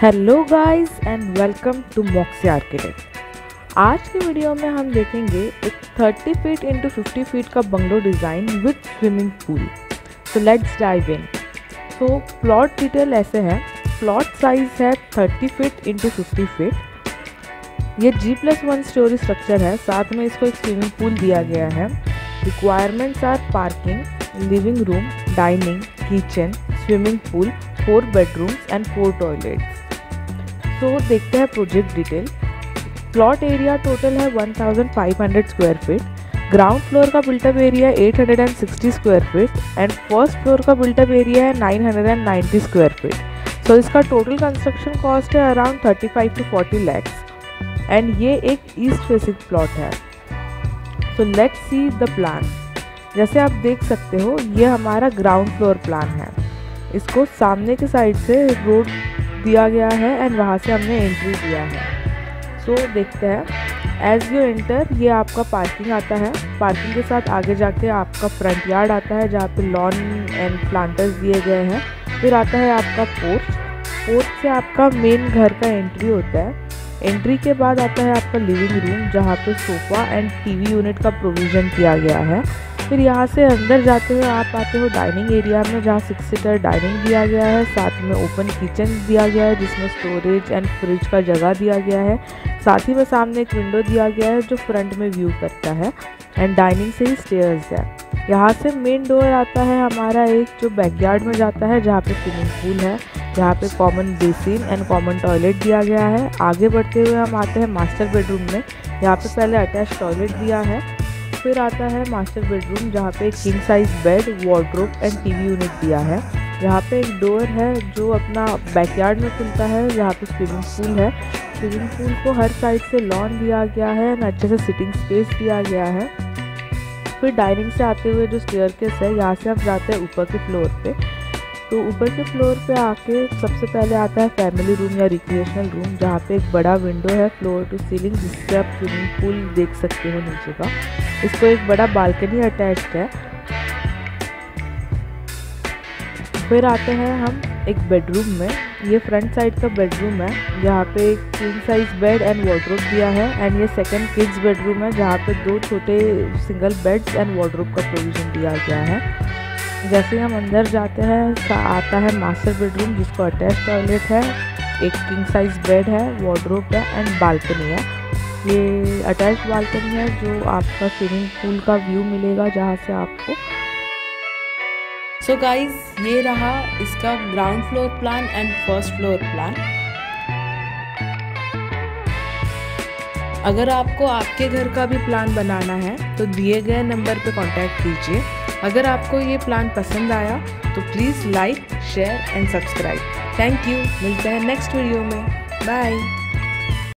Hello guys and welcome to Moxie architect आज की video में हम देखेंगे एक 30 फीट इंटू 50 फीट का bungalow design with swimming pool so let's dive in so plot detail ऐसे है। प्लॉट साइज़ है 30 फीट इंटू 50 फीट ये G plus one storey structure है। साथ में इसको एक स्विमिंग पूल दिया गया है। Requirements are parking living room dining kitchen swimming pool four bedrooms and four toilets so देखते हैं project detail plot area total है 1500 स्क्वायर फीट ग्राउंड फ्लोर का built up area 860 square feet and first floor का built up area है 990 square feet so इसका total construction cost है around 35 to 40 lakhs and ये एक ईस्ट फेसिंग प्लॉट है. So let's see the plan जैसे आप देख सकते हो, ये हमारा ग्राउंड फ्लोर प्लान है. इसको सामने के साइड से रोड दिया गया है एंड वहाँ से हमने एंट्री दिया है। सो so, देखते हैं। एज यू एंटर ये आपका पार्किंग आता है। पार्किंग के साथ आगे जाके आपका फ्रंट यार्ड आता है जहाँ पे लॉन एंड प्लांटर्स दिए गए हैं। फिर आता है आपका पोर्च पोर्च से आपका मेन घर का एंट्री होता है। एंट्री के बाद आता है आपका लिविंग रूम जहाँ पे सोफ़ा एंड टीवी यूनिट का प्रोविज़न किया गया है। फिर यहाँ से अंदर जाते हुए आप आते हो डाइनिंग एरिया में, जहाँ सिक्स सीटर डाइनिंग दिया गया है। साथ में ओपन किचन दिया गया है, जिसमें स्टोरेज एंड फ्रिज का जगह दिया गया है। साथ ही में सामने एक विंडो दिया गया है, जो फ्रंट में व्यू करता है। एंड डाइनिंग से ही स्टेयर्स है। यहाँ से मेन डोर आता है हमारा एक, जो बैकयार्ड में जाता है, जहाँ पे स्विमिंग पूल है। जहाँ पे common basin and common toilet दिया गया है। आगे बढ़ते हुए हम आते हैं मास्टर बेडरूम में। यहाँ पे पहले अटैच टॉयलेट दिया है। फिर आता है मास्टर बेडरूम जहाँ पे king size bed wardrobe and TV unit दिया है। यहाँ पे एक डोर है जो अपना बैकयार्ड में खुलता है, जहाँ पे स्विमिंग पूल है। स्विमिंग पूल को हर साइड से लॉन दिया गया है एंड अच्छे से सिटिंग स्पेस दिया गया है। फिर डाइनिंग से आते हुए जो स्टेयर केस है, यहाँ से हम जाते हैं ऊपर के फ्लोर पे। तो ऊपर के फ्लोर पे आके सबसे पहले आता है फैमिली रूम या रिक्रिएशनल रूम जहाँ पे एक बड़ा विंडो है फ्लोर टू सीलिंग जिससे आप स्विमिंग पूल देख सकते हो नीचे का। इसको एक बड़ा बालकनी अटैच्ड है। फिर आते हैं हम एक बेडरूम में। ये फ्रंट साइड का बेडरूम है, जहाँ पे एक king size bed and wardrobe दिया है एंड ये सेकंड किड्स बेडरूम है, जहाँ पे दो छोटे सिंगल बेड्स एंड वार्ड्रोब का प्रोविज़न दिया गया है। जैसे हम अंदर जाते हैं आता है मास्टर बेडरूम जिसको अटैच टॉयलेट है। एक किंग साइज़ बेड है वार्ड्रोब है एंड बालकनी है। ये अटैच बालकनी है जो आपका स्विमिंग पूल का व्यू मिलेगा जहाँ से आपको सो so गाइज़ ये रहा इसका ground floor plan and first floor plan अगर आपको आपके घर का भी प्लान बनाना है तो दिए गए नंबर पे कांटेक्ट कीजिए। अगर आपको ये प्लान पसंद आया तो please like share and subscribe thank you मिलते हैं नेक्स्ट वीडियो में. बाय